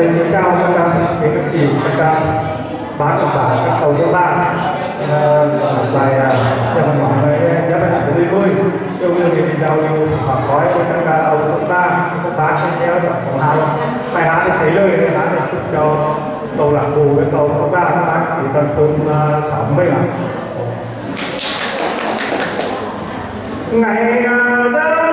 lên trên cao các ca thì các chị các ta bán các bạn các cầu cho ba. Ờ, bài cho mình mọi người giá bài học đi vui yêu đương thì giao lưu và khói với các ca đầu các ta các bán trên nhau trong hai. Bài hát thì thấy lời, bài hát thì cho cầu lạc bù với cầu các ta các bạn chỉ cần cùng à, thẩm với là ngày à, đó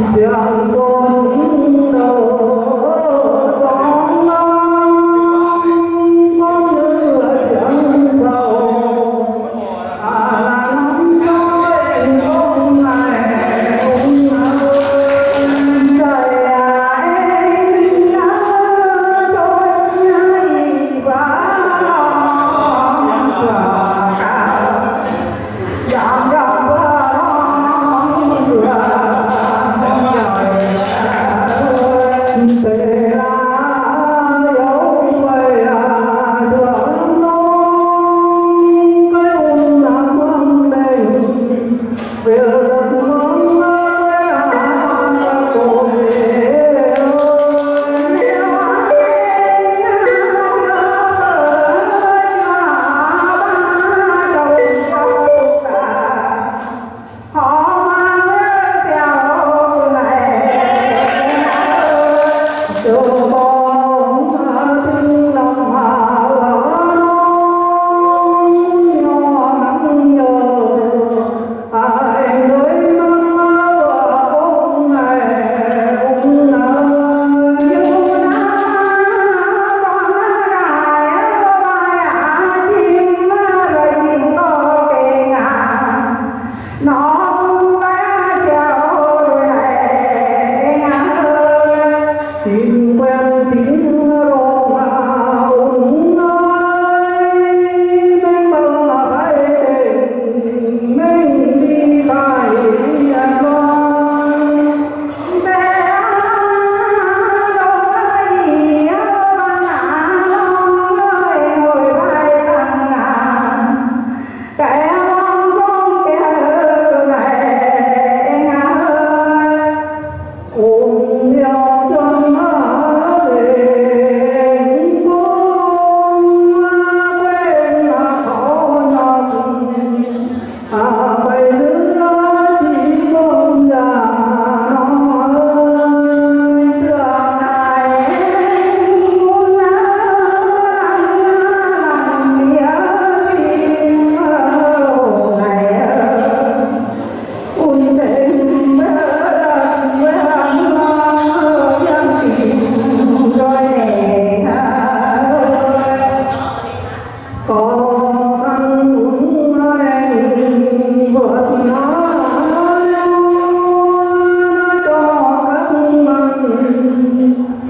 Yeah,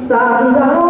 Sabi